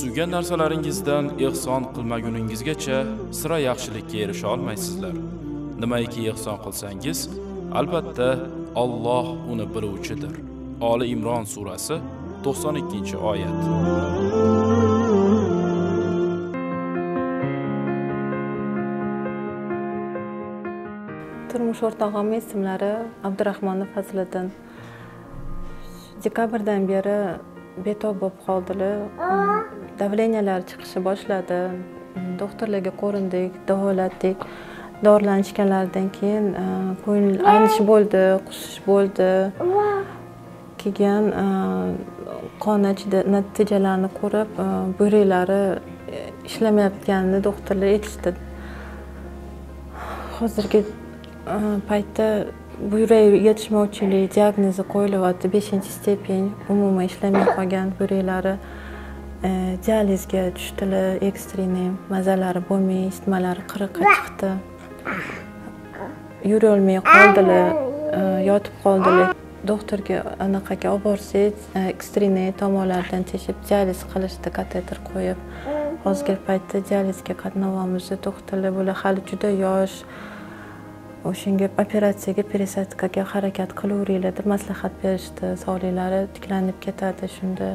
suygan narsalaringizdan ehson qilmaguningizgacha sira yaxshilikka erisha olmaysizlar nimaiki ehson qilsangiz albatta Alloh uni biluvchidir. Oli imron surasi 92 oyat. Turmush o'rtog'im ismlari abdurahmonov fazliddin. Dekabrdan beri betob bo'lib qoldilar. Давлениялari chiqishni boshladi. Doktorlarga ko'rindik davolatdik. Dorilanishganlaridan keyin e, ko'ngil aynish bo'ldi qusish bo'ldi. Keyin e, qon natijalarini ko'rib e, buyraklari ishlamayotganini doktorlar aytishdi. Hozirgi paytda buyrak yetishmovchilik diagnozi qo'yilyapti. Beshinchi stepen umuman ishlamay qolgan buyraklari dializga tushdilar ekstreniy mazalari bo'lmay isitmalari qirqqa chiqdi yurolmay qoldilar yotib qoldilar doktorga anaqaga olib borsak ekstreniy tomonlaridan teshib dializ qilishdi kateter qo'yib hozirgi paytda dializga qatnayapmiz doktorlar bular hali juda yosh o'shanga operatsiyaga пересадкаga harakat qilaveringlar deb maslahat berishdi sog'liqlari tiklanib ketadi shunda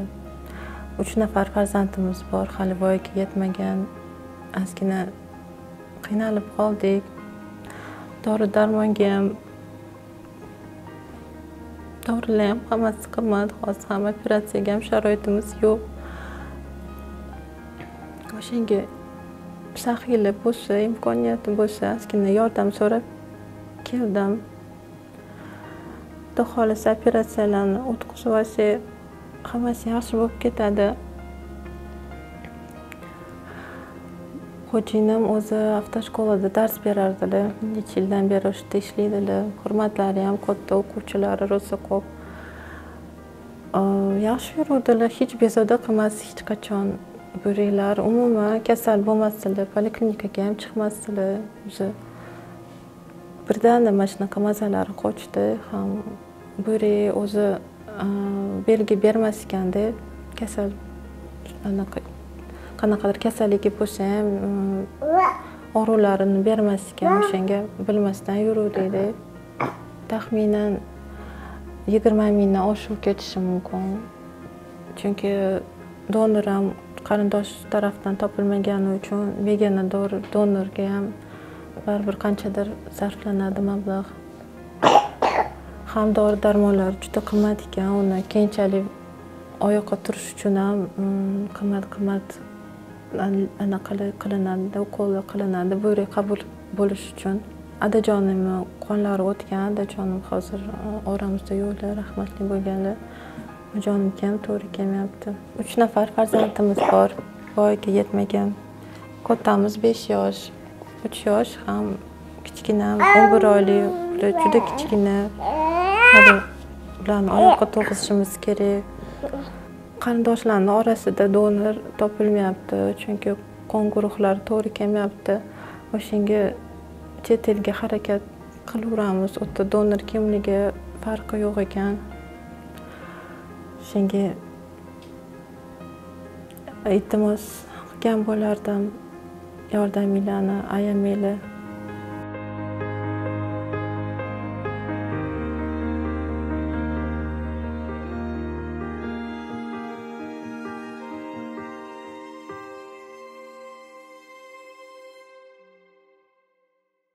uch nafar farzandimiz bor hali voyaga yetmagan. Ozgina qiynalib qoldik. Dori darmonga ham dorilar ham hammasi qimmat hozir ham operatsiyaga ham sharoitimiz yo'q. O'shanga saxiylar bo'lsa imkoniyati bo'lsa ozgina yordam so'rab keldim. Xudo xohlasa operatsiyalarni o'tkazib olsak hammasi yaxshi bo'lib ketadi. Xo'jayinim o'zi avtoshkolada dars berardilar. Necha yildan beri shu yerda ishlaydilar. Hurmatlari ham katta o'quvchilari rosa ko'p. Yaxshi yuruvdilar hech bezovta qilmasdi hech qachon. Buyraklar umuman kasal bo'lmasdilar. Poliklinikaga ham chiqmasdilar o'zi. Birdaniga mana shunaqa mazalari qochdi. Ham buyrak o'zi belgi bermas ekanda kasal anaqa qanaqadir kasalligi bo'lsa ham og'riqlarini bermas ekan o'shanga bilmasdan yuruvdik taxminan yigirma mingdan oshib ketishi mumkin chunki donor ham qarindosh tarafdan topilmagani uchun begona donorga ham baribir qanchadir sarflanadi mablag' ham dori darmonlar juda qimmat ekan. Uni keyinchalik oyoqqa turish uchun ham mm, qimmat qimmat anaqa qilinadi ukollar qilinadi buyrak qabul bo'lish uchun. Adajonimni qonlari o'tgan. Adajonim hozir uh, oramizda yo'qlar rahmatli bo'lganlar. Jonimga ham to'g'ri kelmayapti. Uch nafar farzandimiz bor. Voyaga yetmagan. Kattamiz besh yosh uch yosh ham kichkinam o'n bir oylik juda kichkina. Hali ularni oyoqqa turg'izishimiz kerak. Qarindoshlarni orasida donor topilmayapti chunki qon guruhlari to'g'ri kelmayapti. O'shanga chet elga harakat qilaveramiz u yerda donor kimligi farqi yo'q ekan. Shunga iltimos qilgan bo'lardim. Yordaminglarni ayamanglar